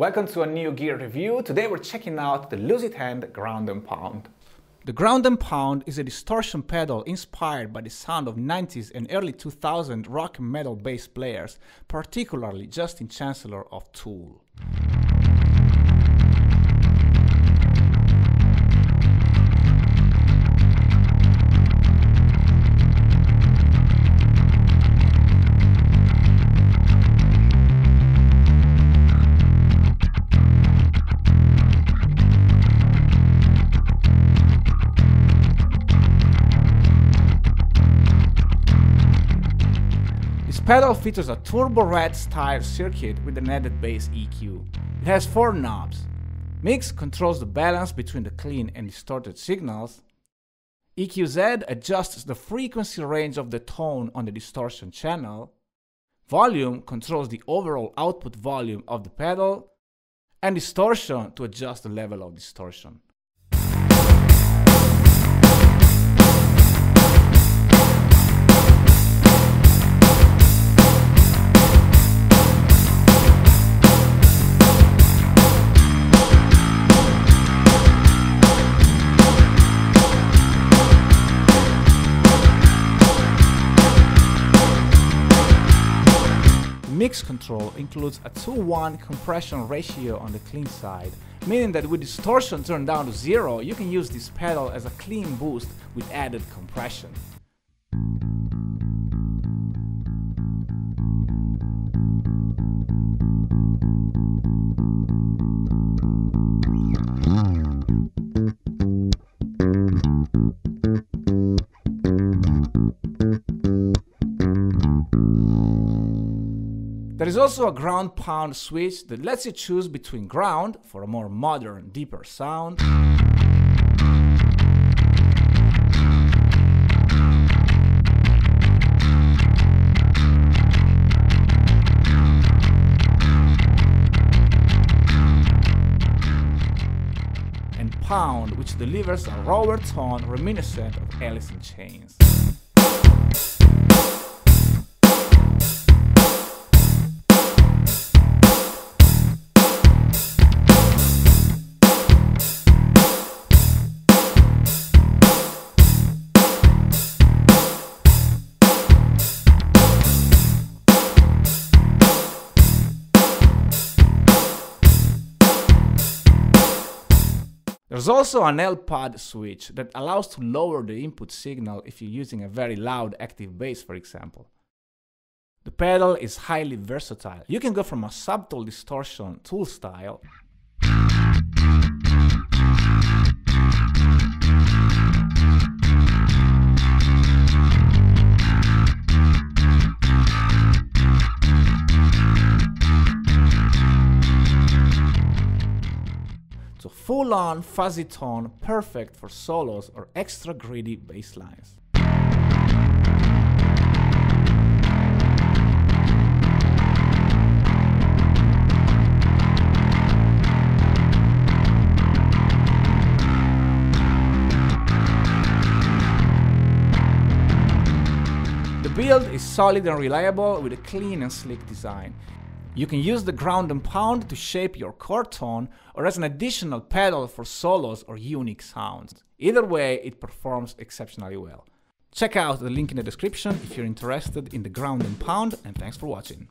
Welcome to a new gear review. Today we're checking out the Lusithand Ground and Pound. The Ground and Pound is a distortion pedal inspired by the sound of 90s and early 2000 rock and metal bass players, particularly Justin Chancellor of Tool. Pedal features a Turbo Rat style circuit with an added bass EQ. It has four knobs. Mix controls the balance between the clean and distorted signals. EQZ adjusts the frequency range of the tone on the distortion channel. Volume controls the overall output volume of the pedal. And distortion to adjust the level of distortion. Mix control includes a 2-1 compression ratio on the clean side, meaning that with distortion turned down to zero, you can use this pedal as a clean boost with added compression. Is also a ground pound switch that lets you choose between ground for a more modern, deeper sound. And pound, which delivers a rawer tone reminiscent of Alice in Chains. There's also an L-pad switch that allows to lower the input signal if you're using a very loud active bass, for example. The pedal is highly versatile. You can go from a subtle distortion tool style to full on fuzzy tone perfect for solos or extra greedy bass lines. The build is solid and reliable with a clean and sleek design. You can use the ground and pound to shape your chord tone or as an additional pedal for solos or unique sounds. Either way, it performs exceptionally well. Check out the link in the description if you're interested in the ground and pound and thanks for watching.